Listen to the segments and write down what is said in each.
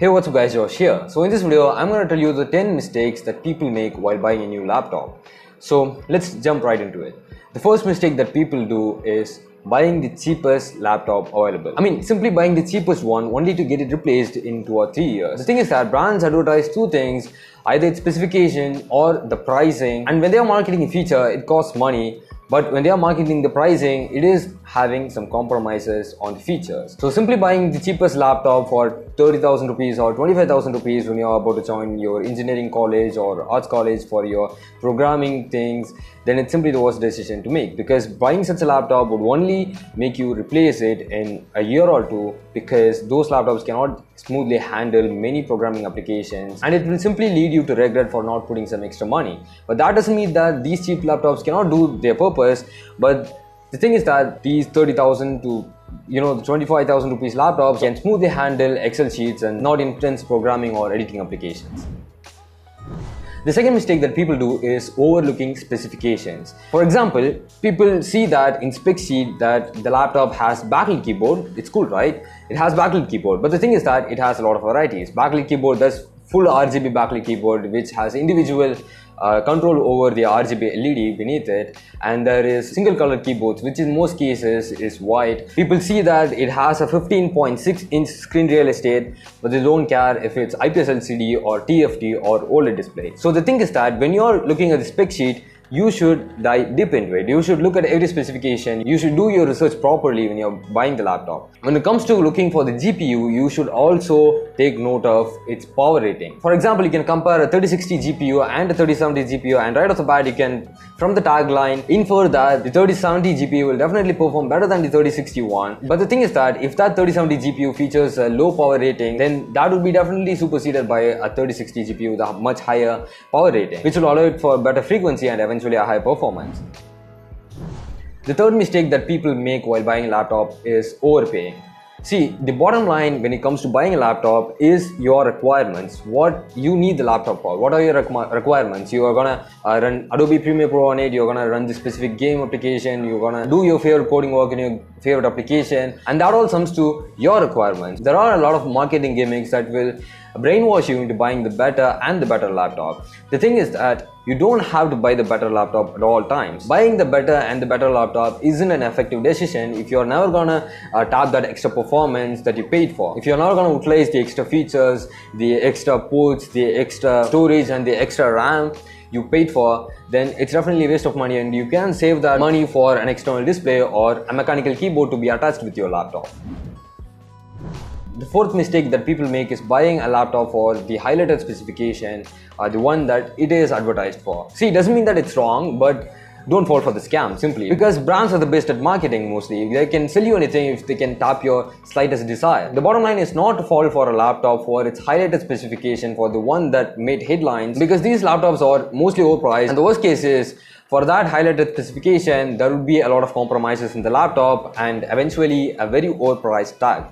Hey what's up guys Josh here. So in this video I'm to tell you the 10 mistakes that people make while buying a new laptop. So let's jump right into it. The first mistake that people do is buying the cheapest laptop available. I mean simply buying the cheapest one only to get it replaced in 2 or 3 years. The thing is that brands advertise two things either its specification or the pricing and when they are marketing a feature it costs money but when they are marketing the pricing, it is having some compromises on the features. So simply buying the cheapest laptop for 30,000 rupees or 25,000 rupees when you are about to join your engineering college or arts college for your programming things, then it's simply the worst decision to make because buying such a laptop would only make you replace it in a year or two because those laptops cannot smoothly handle many programming applications and it will simply lead you to regret for not putting some extra money. But that doesn't mean that these cheap laptops cannot do their purpose purpose but the thing is that these 30,000 to you know 25,000 rupees laptops can smoothly handle excel sheets and not intense programming or editing applications the second mistake that people do is overlooking specifications. For example, people see that in spec sheet that the laptop has backlit keyboard. It's cool, right? It has backlit keyboard, but the thing is that it has a lot of varieties. Backlit keyboard, there's full RGB backlit keyboard which has individual uh, control over the RGB LED beneath it and there is single color keyboards which in most cases is white. People see that it has a 15.6 inch screen real estate but they don't care if it's IPS LCD or TFT or OLED display. So the thing is that when you're looking at the spec sheet you should dive deep into it. You should look at every specification. You should do your research properly when you're buying the laptop. When it comes to looking for the GPU, you should also take note of its power rating. For example, you can compare a 3060 GPU and a 3070 GPU and right off the bat you can, from the tagline, infer that the 3070 GPU will definitely perform better than the 3061. But the thing is that if that 3070 GPU features a low power rating, then that would be definitely superseded by a 3060 GPU with a much higher power rating, which will allow it for better frequency and eventually eventually a high performance. The third mistake that people make while buying a laptop is overpaying. See, the bottom line when it comes to buying a laptop is your requirements. What you need the laptop for. What are your requirements? You are gonna uh, run Adobe Premiere Pro on it. You're gonna run the specific game application. You're gonna do your favorite coding work in your favorite application. And that all sums to your requirements. There are a lot of marketing gimmicks that will brainwash you into buying the better and the better laptop. The thing is that you don't have to buy the better laptop at all times. Buying the better and the better laptop isn't an effective decision if you're never gonna uh, tap that extra performance that you paid for. If you're not gonna utilize the extra features, the extra ports, the extra storage and the extra RAM, you paid for, then it's definitely a waste of money and you can save that money for an external display or a mechanical keyboard to be attached with your laptop. The fourth mistake that people make is buying a laptop for the highlighted specification, uh, the one that it is advertised for. See, it doesn't mean that it's wrong, but don't fall for the scam simply. Because brands are the best at marketing mostly. They can sell you anything if they can tap your slightest desire. The bottom line is not to fall for a laptop for its highlighted specification for the one that made headlines because these laptops are mostly overpriced. And the worst case is for that highlighted specification there would be a lot of compromises in the laptop and eventually a very overpriced tag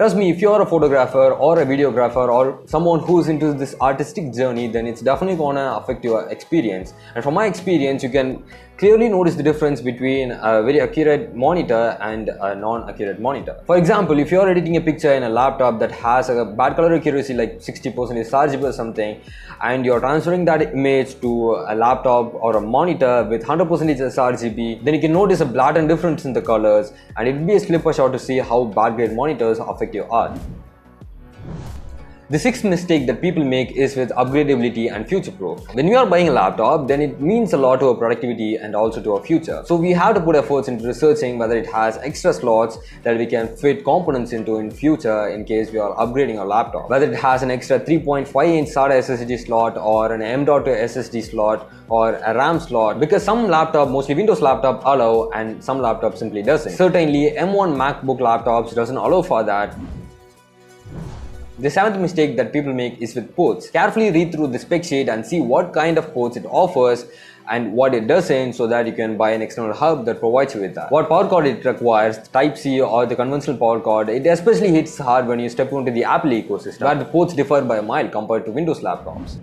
Trust me, if you're a photographer or a videographer or someone who's into this artistic journey, then it's definitely gonna affect your experience. And from my experience, you can clearly notice the difference between a very accurate monitor and a non-accurate monitor. For example, if you're editing a picture in a laptop that has a bad color accuracy like 60% sRGB or something and you're transferring that image to a laptop or a monitor with 100% sRGB, then you can notice a blatant difference in the colors and it will be a slipper shot to see how bad grade monitors affect your art. The sixth mistake that people make is with upgradability and future proof. When we are buying a laptop, then it means a lot to our productivity and also to our future. So we have to put efforts into researching whether it has extra slots that we can fit components into in future in case we are upgrading our laptop. Whether it has an extra 3.5 inch SATA SSD slot or an M.2 SSD slot or a RAM slot because some laptop, mostly Windows laptop allow and some laptop simply doesn't. Certainly M1 MacBook laptops doesn't allow for that the seventh mistake that people make is with ports. Carefully read through the spec sheet and see what kind of ports it offers and what it doesn't so that you can buy an external hub that provides you with that. What power cord it requires, Type-C or the conventional power cord, it especially hits hard when you step into the Apple ecosystem where the ports differ by a mile compared to Windows laptops.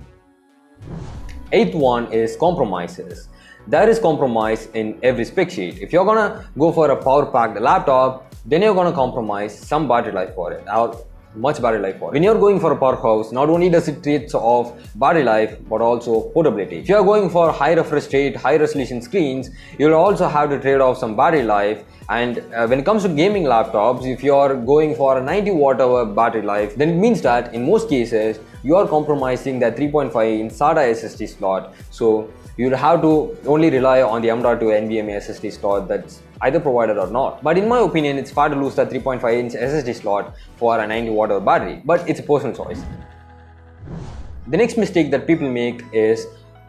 Eighth one is compromises. There is compromise in every spec sheet. If you're gonna go for a power packed laptop, then you're gonna compromise some battery life for it. Or much battery life for. When you're going for a powerhouse, not only does it traits of battery life, but also portability. If you're going for high refresh rate, high resolution screens, you'll also have to trade off some battery life and uh, when it comes to gaming laptops, if you're going for a 90 watt hour battery life, then it means that in most cases, you are compromising that 3.5 inch SATA SSD slot. So you'll have to only rely on the M.2 NVMe SSD slot that's either provided or not. But in my opinion, it's fair to lose that 3.5 inch SSD slot for a 90 watt hour battery, but it's a personal choice. The next mistake that people make is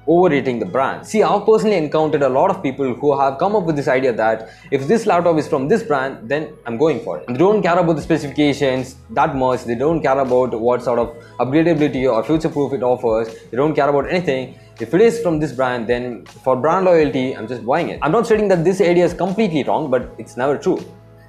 overrating the brand. See, I've personally encountered a lot of people who have come up with this idea that if this laptop is from this brand, then I'm going for it. They don't care about the specifications that much, they don't care about what sort of upgradability or future proof it offers, they don't care about anything. If it is from this brand, then for brand loyalty, I'm just buying it. I'm not stating that this idea is completely wrong, but it's never true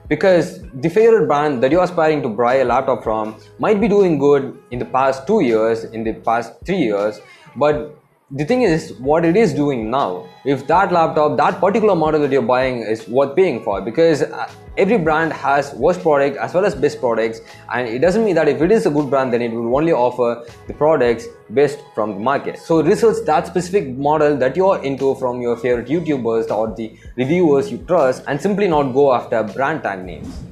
because the favorite brand that you're aspiring to buy a laptop from might be doing good in the past two years, in the past three years, but the thing is what it is doing now if that laptop that particular model that you're buying is worth paying for because uh, every brand has worst product as well as best products and it doesn't mean that if it is a good brand then it will only offer the products best from the market. So research that specific model that you're into from your favorite youtubers or the reviewers you trust and simply not go after brand tag names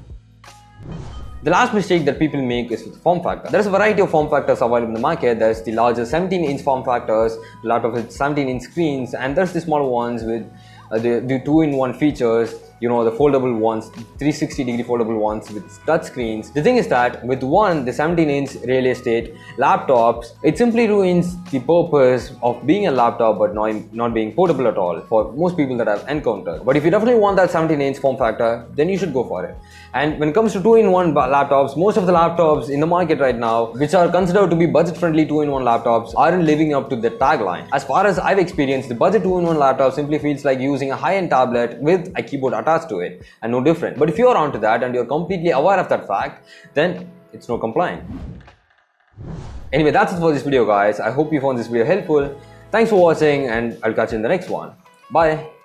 the last mistake that people make is with form factor. There's a variety of form factors available in the market. There's the larger 17 inch form factors, a lot of it 17 inch screens, and there's the smaller ones with uh, the, the two in one features you know the foldable ones 360 degree foldable ones with touch screens. The thing is that with one the 17 inch real estate laptops it simply ruins the purpose of being a laptop but not, not being portable at all for most people that I've encountered. But if you definitely want that 17 inch form factor then you should go for it. And when it comes to two-in-one laptops most of the laptops in the market right now which are considered to be budget friendly two-in-one laptops aren't living up to the tagline. As far as I've experienced the budget two-in-one laptop simply feels like using a high-end tablet with a keyboard attached to it and no different. But if you're onto that and you're completely aware of that fact, then it's no compliant. Anyway, that's it for this video guys. I hope you found this video helpful. Thanks for watching and I'll catch you in the next one. Bye.